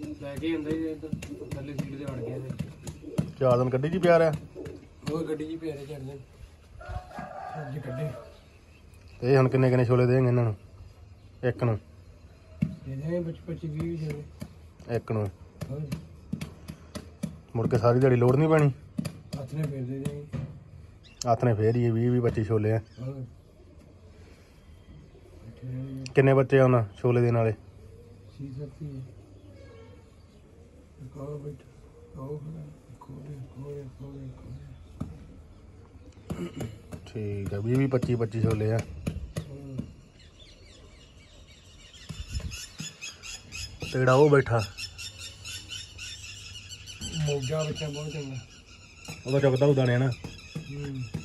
ਲੈ ਕੇ ਆਂਦਾ ਹੀ ਇੱਧਰ ਥੱਲੇ ਸੀਟ ਤੇ ਵੜ ਗਿਆ ਤੇ ਚਾਰ ਦਿਨ ਕੱਢੀ ਜੀ ਪਿਆ ਰਿਹਾ? ਗੱਡੀ ਜੀ ਪਿਆਰੇ ਚੜਦੇ ਅੱਜ ਕੱਢੇ। ਤੇ ਇਹ ਹੁਣ ਕਿੰਨੇ ਕਿੰਨੇ ਛੋਲੇ ਦੇਣਗੇ ਇਹਨਾਂ ਨੂੰ? ਇੱਕ ਨੂੰ। ਇਹਦੇ ਵਿੱਚ 25 20 ਜਾਵੇ ਇੱਕ ਨੂੰ। ਹੋਰ ਮੁੜ ਕੇ ਸਾਰੀ ਦਿਹਾੜੀ ਲੋੜ ਨਹੀਂ ਪੈਣੀ? ਹੱਥ ਨੇ ਫੇਰ ਦੇ ਦੇ ਹੱਥ ਨੇ ਫੇਰ ਹੀ 20 20 25 ਛੋਲੇ ਆ। ਹੋਰ। ਬੈਠੇ ਰਹਿਣਗੇ ਕਿੰਨੇ ਬੱਚੇ ਆ ਉਹਨਾਂ ਛੋਲੇ ਦੇਣ ਵਾਲੇ? ਸੀ ਸਕਤੀ ਹੈ ਕੋਲੇ ਕੋਲੇ ਕੋਲੇ ਕੋਲੇ ਠੀਕ ਆ 20 20 25 25 ਛੋਲੇ ਆ। ਤੇ ਜਿਹੜਾ ਉਹ ਬੈਠਾ। ਮੋਜਾ ਬੱਚਾ ਬਹੁਤ ਚੰਗਾ। ਉਹਦਾ ਚੁੱਕਦਾ ਉਦਾਣੇ ਨਾ ਹੂੰ।